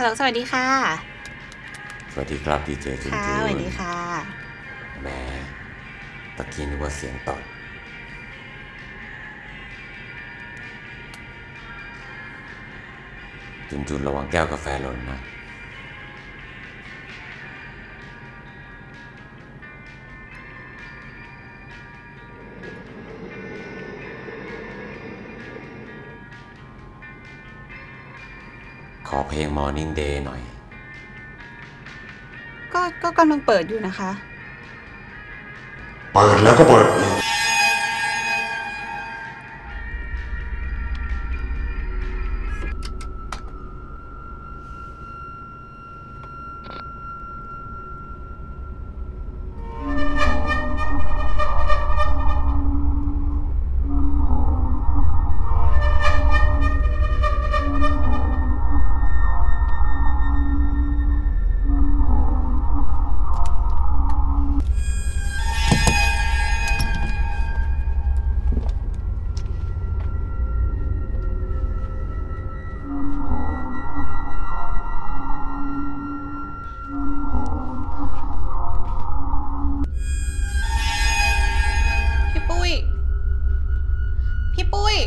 ฮัลโหลสวัสดีค่ะ สวัสดีครับดีเจจุนค่ะจุนสวัสดีค่ะ แหมตะกี้นึกว่าเสียงตอดจุนจุนระวังแก้วกาแฟหล่นนะ ขอเพลง Morning Day หน่อย ก็ก็กำลังเปิดอยู่นะคะ เปิดแล้วก็เปิด പോയി